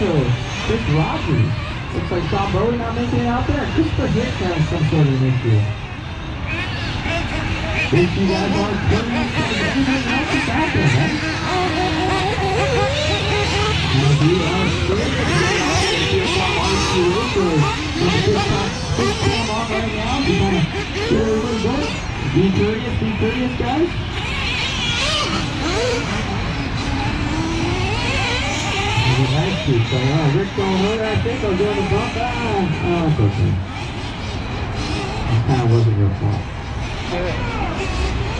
Chris Rogers. Looks like Sean Bowie not making it out there. Christopher Hicks having some sort of an issue. These two guys are turning up. Be curious, be curious, guys. Nice to, so uh, Rick going over, I think, I'll go to the bump. Ah, oh, it's okay. It kind of wasn't your fault.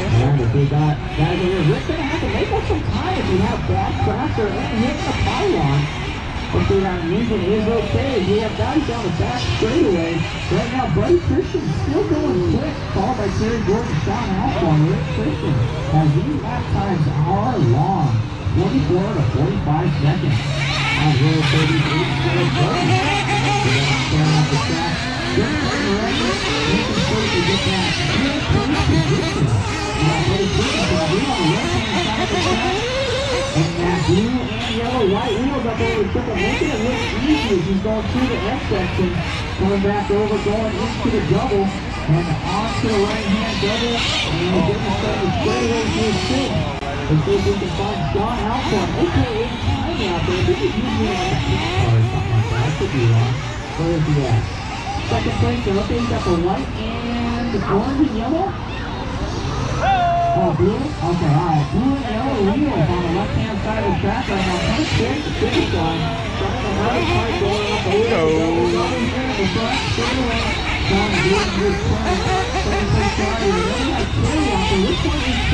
And if we got guys over here, Rick's gonna have to make up some time if we have bad tractor and hitting the pylon. Hopefully that engine is okay. We have guys down the back straightaway. Right now, Buddy Christian still going quick, followed by Terry Gordon, Sean Alcorn, Rick Christian. As these lap times are long, 24 to 45 seconds. On roll 38, Terry Gordon. Staring at the track. Just turning around, making sure to get that good pace position. Now, Buddy Christian can be on the left-hand side of the track. And that blue and yellow white wheels up over the triple, making it look easy as he's going through the F section, coming back over, going into the double, and onto the right-hand double, and he's getting started straight away to his six. If we can find Sean Alcorn, aka Like that. I? Second place, he's got the white and orange and yellow. Oh, blue? Okay, alright. Blue and yellow wheels on the left-hand side of the track right now. Kind of quick, the finish line. Starting the right side, going up the front, away. Doing his play. Second place. Which one is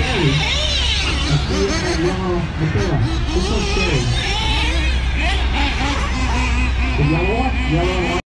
if that yellow. Which one's? Yellow one? Yellow one.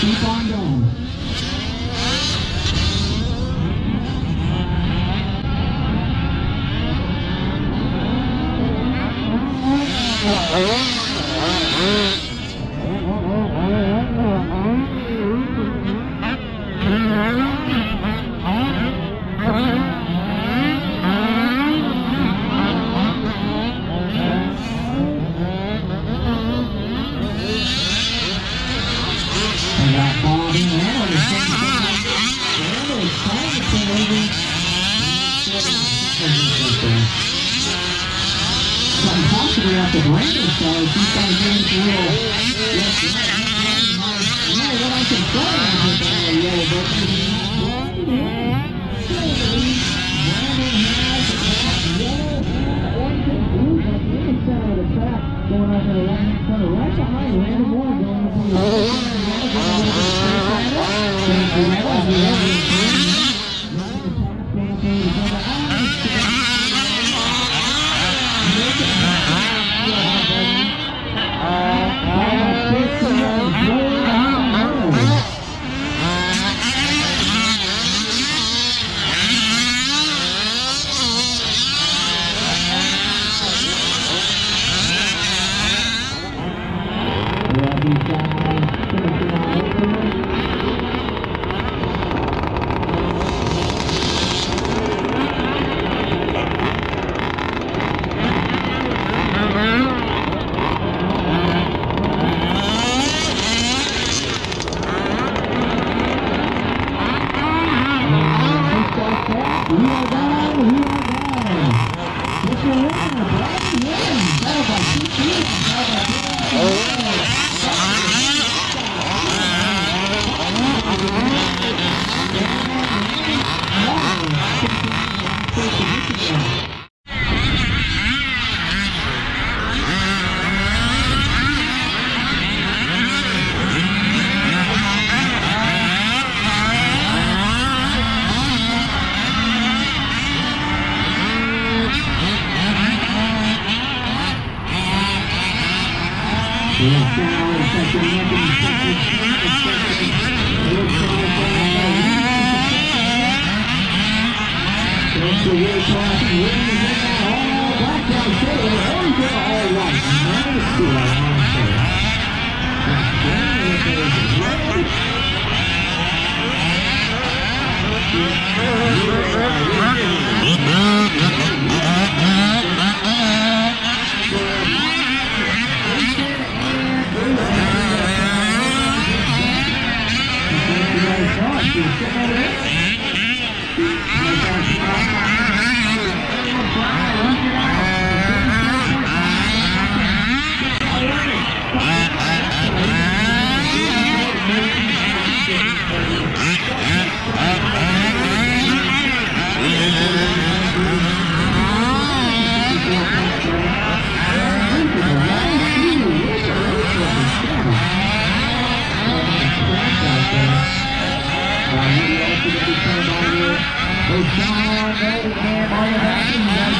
Going. Everybody the right behind Landon Moore going up on the be good for two more. He's And the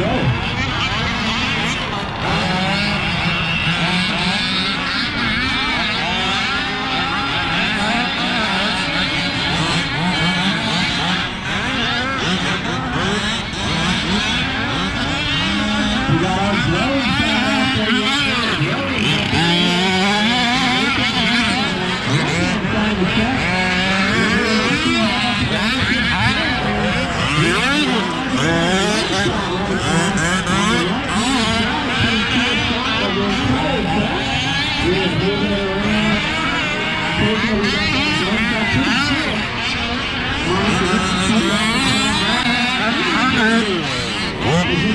Go.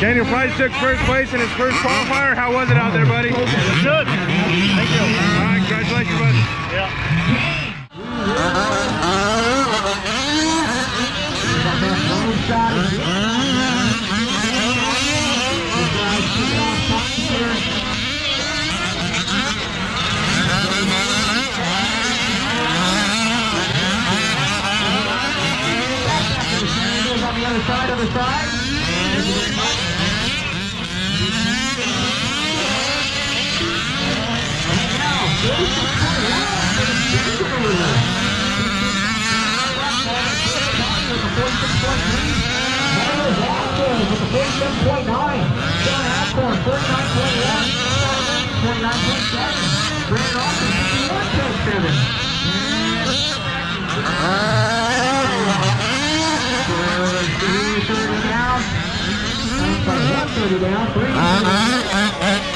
Daniel Price took first place in his first qualifier. How was it out there, buddy? Good. Thank you. All right, congratulations, buddy. on the other side, other side. Down,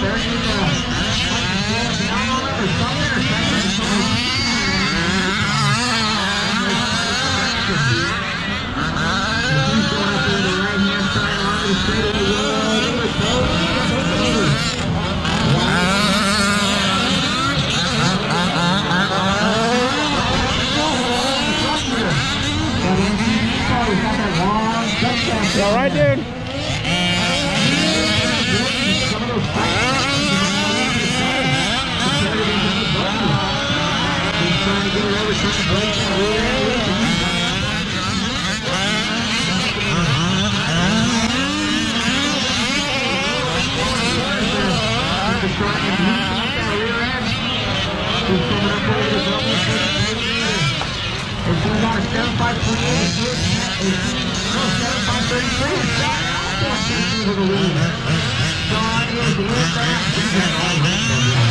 Very you job. Three. Computer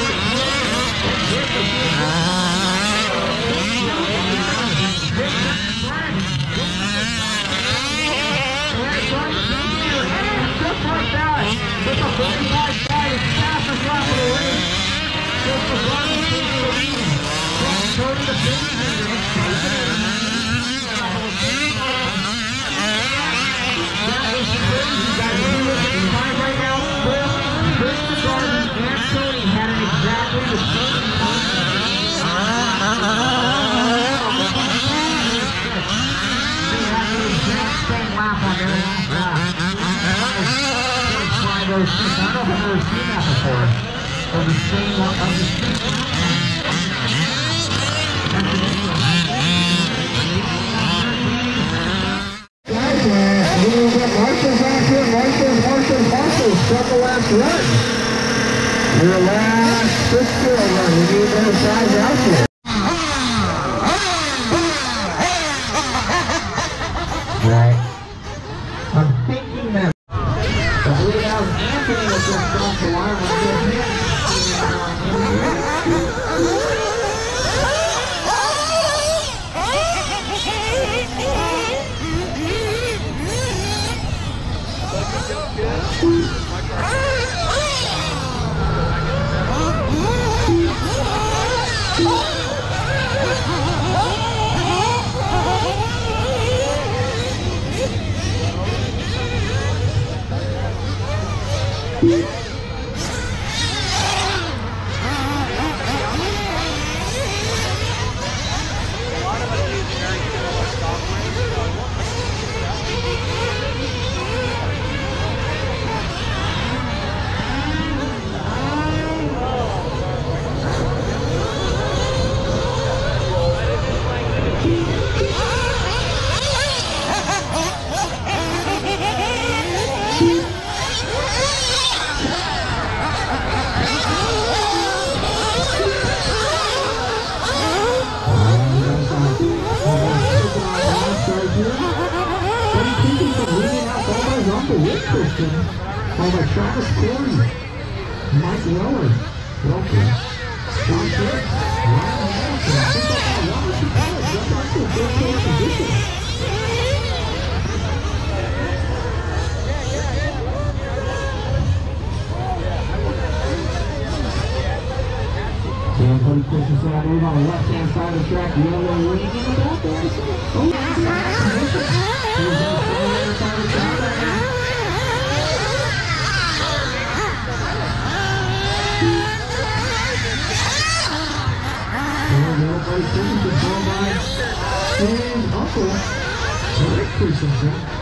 you. By Travis Corey, Mike Lower, Welker, John Gibbs, Ryan Harrison, Robert Capella, jump up to the third position. Cody pushes that move on the left-hand side of the track, yellow wing in the back there. Oh, by gone by his uncle, Rick Christensen.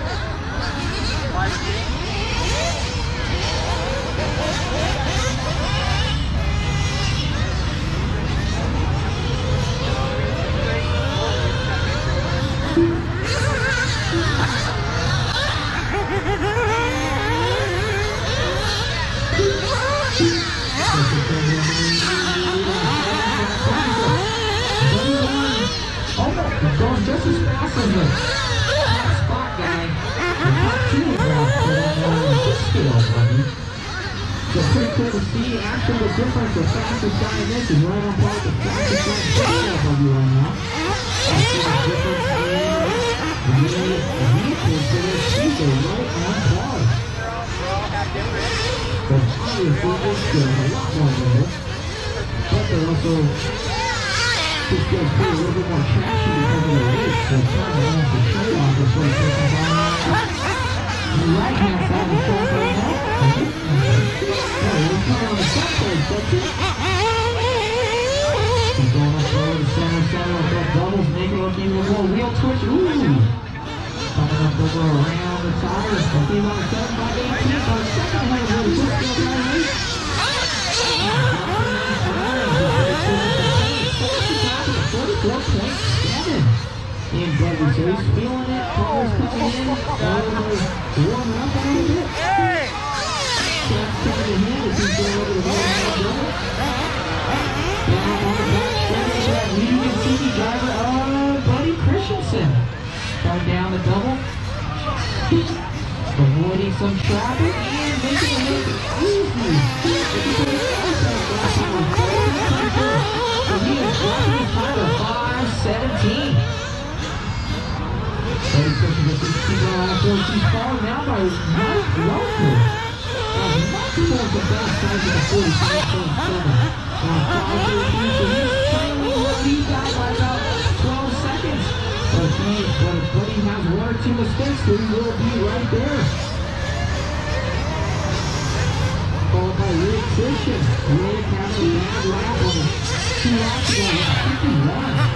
Because of the race. So it's the ball. The right hand side of the track right now. He's going up over the center, center with that doubles, make it look even more wheel twitch. Ooh! Coming up over around the tires. He's on the 7 by 18. On the second hand, really quick Forty-four point seven. And Debbie, so he's feeling it. Cars coming in. Cars warming up a little bit. That's coming to as he's going over the road. Down on the back stretch, that leading CD driver, uh, Buddy Christensen. Going down the double. Avoiding some traffic and making it look easy. So he is dropping the time to 517. Buddy Christensen gets his feet on the floor. Falling down by Mike Welker. Much more the best size of the 45.7. Now, 513, so he's guy by about 12 seconds. But he, but, he has one or two mistakes, so he will be right there. Followed by Rick Christian. Rick having a bad lap on two laps ago. 51.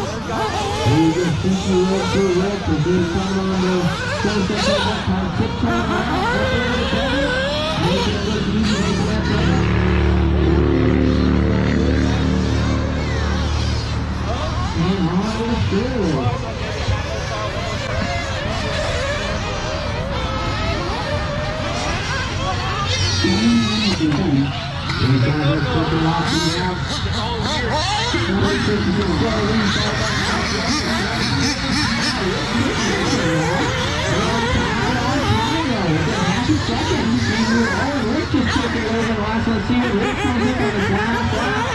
he just pulled his fast off his 25.7, trying to bring it back in. Trying to battle with Mike Welker out there. Now, trying to kill him. Back there, Rick Christian. And his time is running down in this heat. Yeah, Rick over the center section, I do believe, in that white, and yellow. You just think you look through Rick as he's coming on the center section, that kind of tiptoeing around, up over the center, making it look easy, making that better.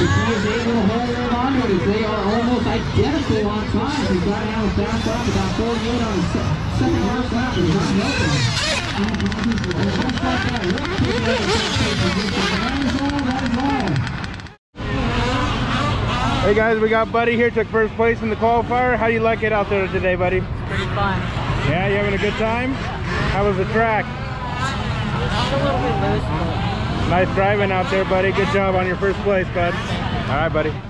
And on to the. They are almost identical on time. He's got out of back up about 48 on the se- second last lap. He's not helping. Just like that, Rick took it over the position. That is all, that is all. Hey guys, we got Buddy here, took first place in the qualifier. How do you like it out there today, buddy? Pretty fun. Yeah, you having a good time? How was the track? It's a little bit loose, Nice driving out there, buddy. Good job on your first place, bud. All right, buddy.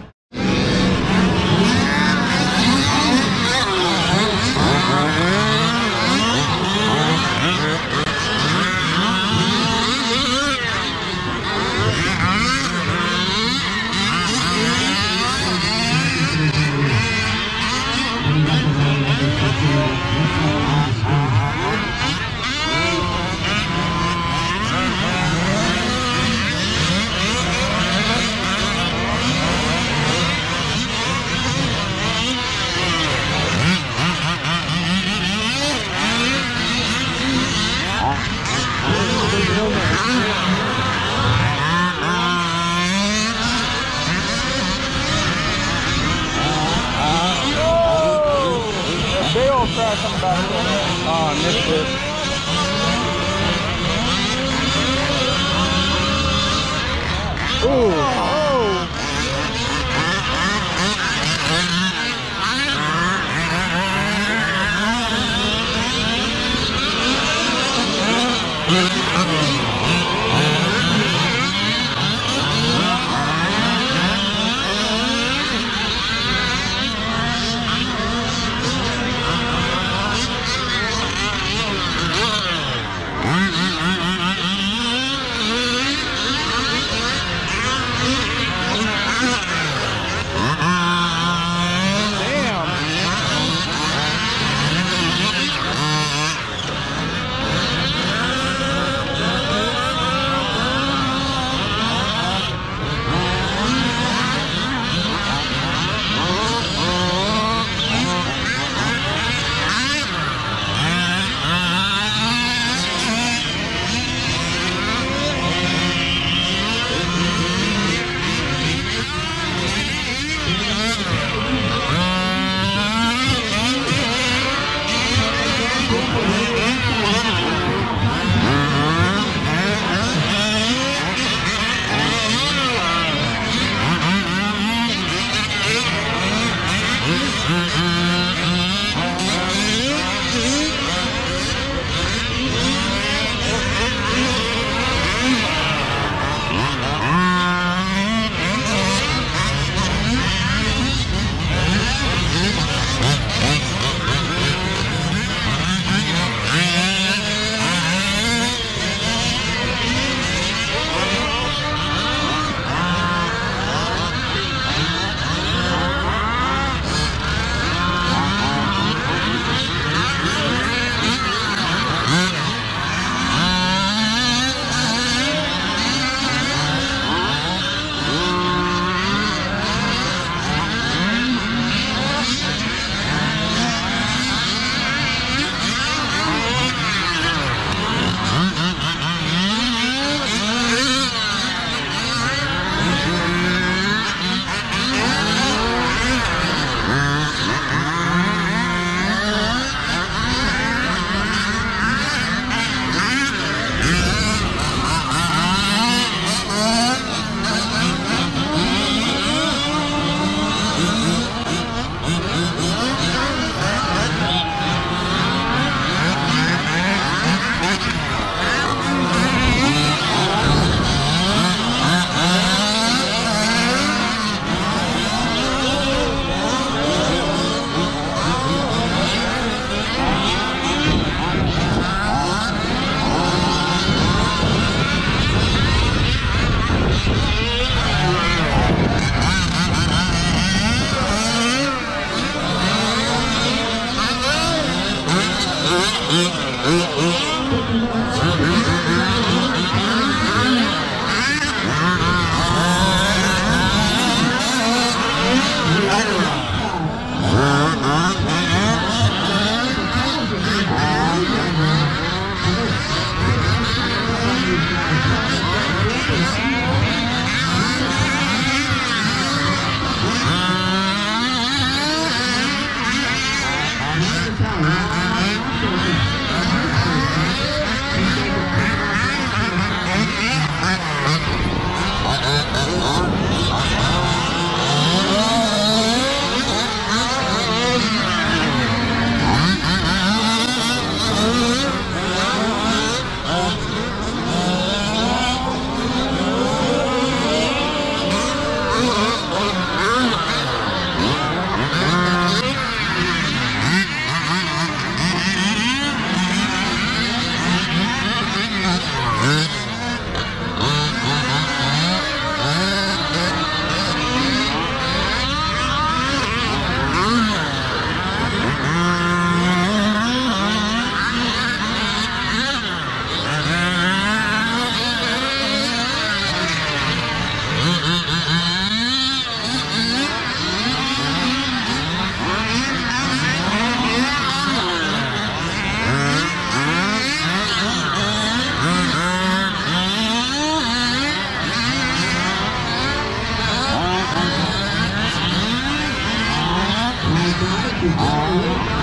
Yeah.